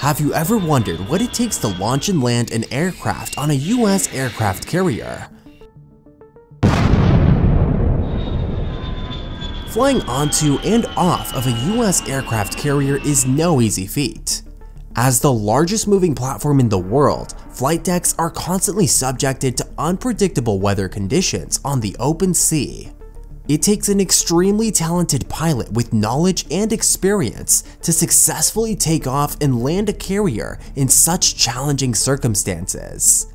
Have you ever wondered what it takes to launch and land an aircraft on a US aircraft carrier? Flying onto and off of a US aircraft carrier is no easy feat. As the largest moving platform in the world, flight decks are constantly subjected to unpredictable weather conditions on the open sea. It takes an extremely talented pilot with knowledge and experience to successfully take off and land a carrier in such challenging circumstances.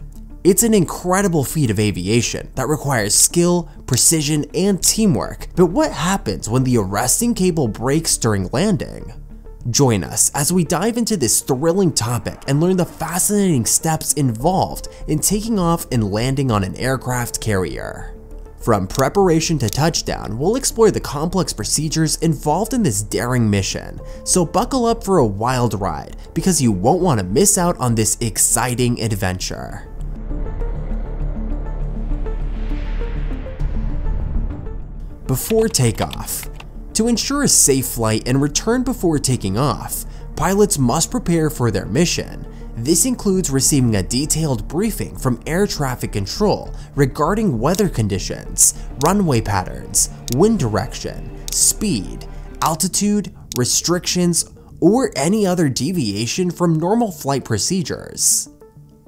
It's an incredible feat of aviation that requires skill, precision, and teamwork, but what happens when the arresting cable breaks during landing? Join us as we dive into this thrilling topic and learn the fascinating steps involved in taking off and landing on an aircraft carrier. From preparation to touchdown, we'll explore the complex procedures involved in this daring mission, so buckle up for a wild ride because you won't want to miss out on this exciting adventure. Before takeoff, to ensure a safe flight and return before taking off, pilots must prepare for their mission this includes receiving a detailed briefing from air traffic control regarding weather conditions, runway patterns, wind direction, speed, altitude, restrictions, or any other deviation from normal flight procedures.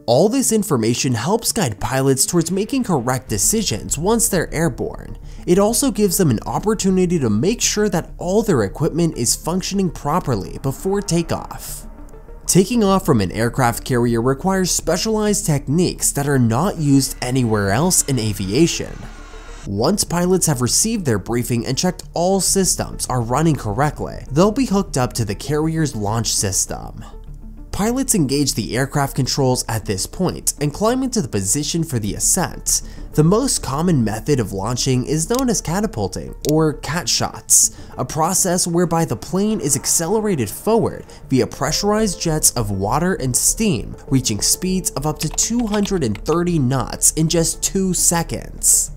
All this information helps guide pilots towards making correct decisions once they're airborne. It also gives them an opportunity to make sure that all their equipment is functioning properly before takeoff. Taking off from an aircraft carrier requires specialized techniques that are not used anywhere else in aviation. Once pilots have received their briefing and checked all systems are running correctly, they'll be hooked up to the carrier's launch system. Pilots engage the aircraft controls at this point and climb into the position for the ascent. The most common method of launching is known as catapulting or cat shots, a process whereby the plane is accelerated forward via pressurized jets of water and steam, reaching speeds of up to 230 knots in just 2 seconds.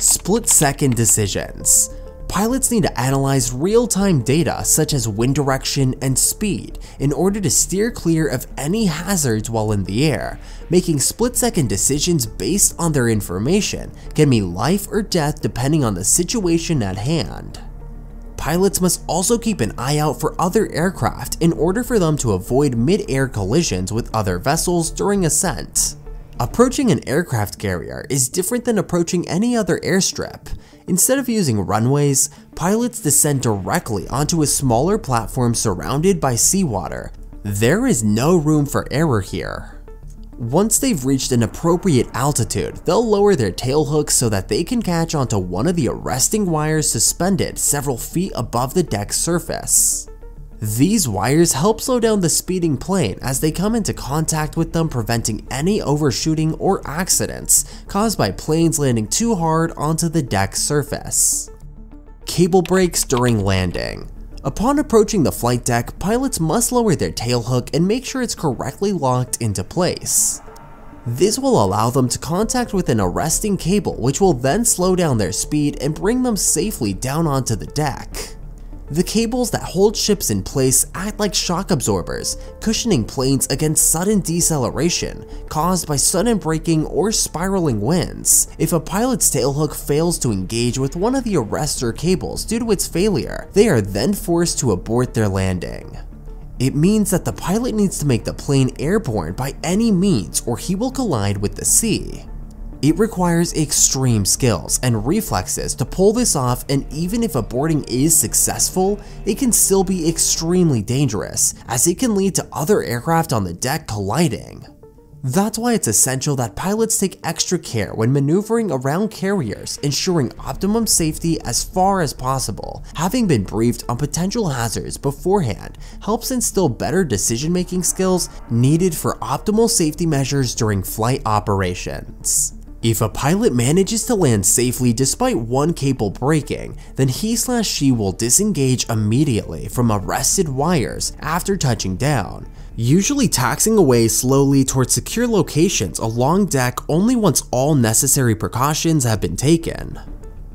Split second decisions pilots need to analyze real-time data such as wind direction and speed in order to steer clear of any hazards while in the air. Making split-second decisions based on their information can mean life or death depending on the situation at hand. Pilots must also keep an eye out for other aircraft in order for them to avoid mid-air collisions with other vessels during ascent. Approaching an aircraft carrier is different than approaching any other airstrip. Instead of using runways, pilots descend directly onto a smaller platform surrounded by seawater. There is no room for error here. Once they've reached an appropriate altitude, they'll lower their tailhooks so that they can catch onto one of the arresting wires suspended several feet above the deck surface. These wires help slow down the speeding plane as they come into contact with them preventing any overshooting or accidents caused by planes landing too hard onto the deck surface. Cable breaks during landing. Upon approaching the flight deck, pilots must lower their tailhook and make sure it's correctly locked into place. This will allow them to contact with an arresting cable which will then slow down their speed and bring them safely down onto the deck. The cables that hold ships in place act like shock absorbers, cushioning planes against sudden deceleration caused by sudden braking or spiraling winds. If a pilot's tailhook fails to engage with one of the arrestor cables due to its failure, they are then forced to abort their landing. It means that the pilot needs to make the plane airborne by any means or he will collide with the sea. It requires extreme skills and reflexes to pull this off and even if aborting is successful, it can still be extremely dangerous as it can lead to other aircraft on the deck colliding. That's why it's essential that pilots take extra care when maneuvering around carriers, ensuring optimum safety as far as possible. Having been briefed on potential hazards beforehand helps instill better decision-making skills needed for optimal safety measures during flight operations. If a pilot manages to land safely despite one cable breaking, then he slash she will disengage immediately from arrested wires after touching down, usually taxing away slowly towards secure locations along deck only once all necessary precautions have been taken.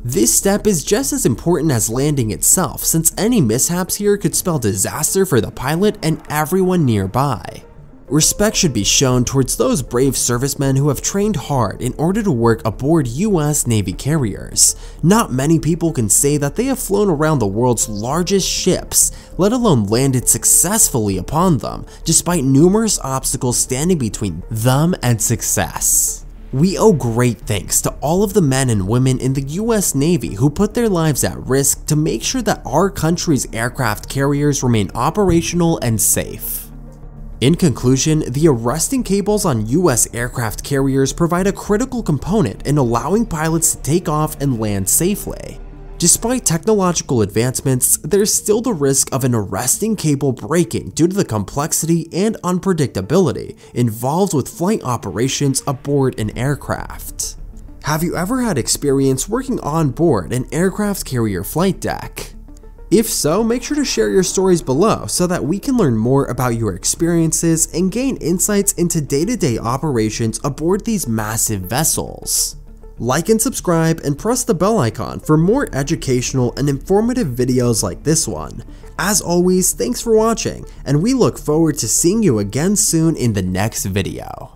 This step is just as important as landing itself since any mishaps here could spell disaster for the pilot and everyone nearby. Respect should be shown towards those brave servicemen who have trained hard in order to work aboard US Navy carriers. Not many people can say that they have flown around the world's largest ships, let alone landed successfully upon them, despite numerous obstacles standing between them and success. We owe great thanks to all of the men and women in the US Navy who put their lives at risk to make sure that our country's aircraft carriers remain operational and safe. In conclusion, the arresting cables on US aircraft carriers provide a critical component in allowing pilots to take off and land safely. Despite technological advancements, there's still the risk of an arresting cable breaking due to the complexity and unpredictability involved with flight operations aboard an aircraft. Have you ever had experience working on board an aircraft carrier flight deck? If so, make sure to share your stories below so that we can learn more about your experiences and gain insights into day-to-day -day operations aboard these massive vessels. Like and subscribe and press the bell icon for more educational and informative videos like this one. As always, thanks for watching, and we look forward to seeing you again soon in the next video.